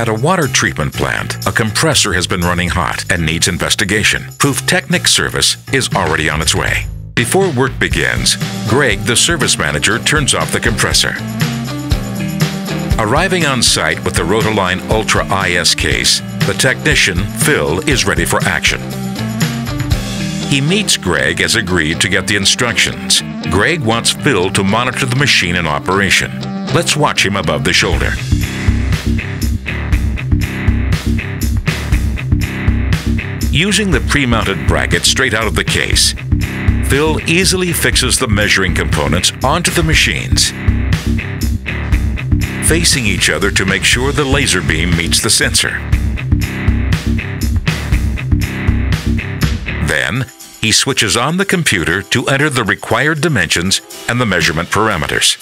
At a water treatment plant, a compressor has been running hot and needs investigation. PRUFTECHNIK service is already on its way. Before work begins, Greg, the service manager, turns off the compressor. Arriving on site with the ROTALIGN Ultra IS case, the technician, Phil, is ready for action. He meets Greg as agreed to get the instructions. Greg wants Phil to monitor the machine in operation. Let's watch him above the shoulder. Using the pre-mounted bracket straight out of the case, Phil easily fixes the measuring components onto the machines, facing each other to make sure the laser beam meets the sensor. Then, he switches on the computer to enter the required dimensions and the measurement parameters.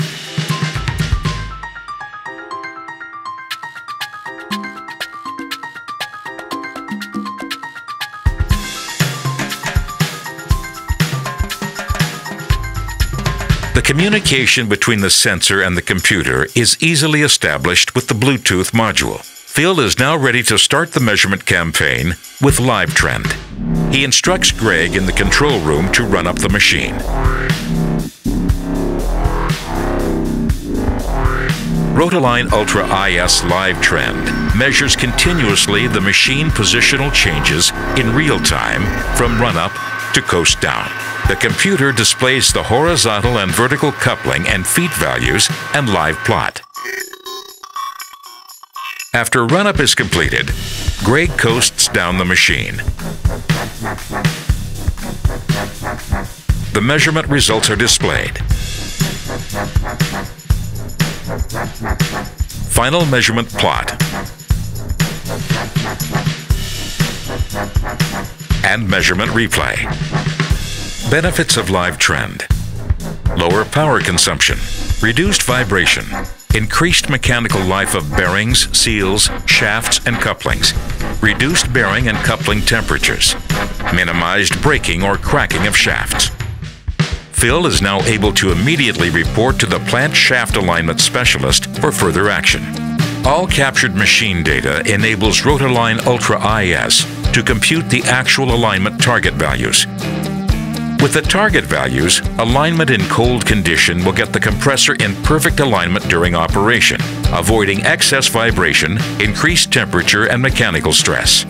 The communication between the sensor and the computer is easily established with the Bluetooth module. Phil is now ready to start the measurement campaign with LiveTrend. He instructs Greg in the control room to run up the machine. ROTALIGN Ultra IS Live Trend measures continuously the machine positional changes in real time from run up to coast down. The computer displays the horizontal and vertical coupling and feet values and live plot. After run-up is completed, Greg coasts down the machine. The measurement results are displayed. Final measurement plot. And measurement replay. Benefits of Live Trend Lower power consumption, reduced vibration, increased mechanical life of bearings, seals, shafts, and couplings, reduced bearing and coupling temperatures, minimized breaking or cracking of shafts. Phil is now able to immediately report to the plant shaft alignment specialist for further action. All captured machine data enables ROTALIGN Ultra IS to compute the actual alignment target values. With the target values, alignment in cold condition will get the compressor in perfect alignment during operation, avoiding excess vibration, increased temperature, and mechanical stress.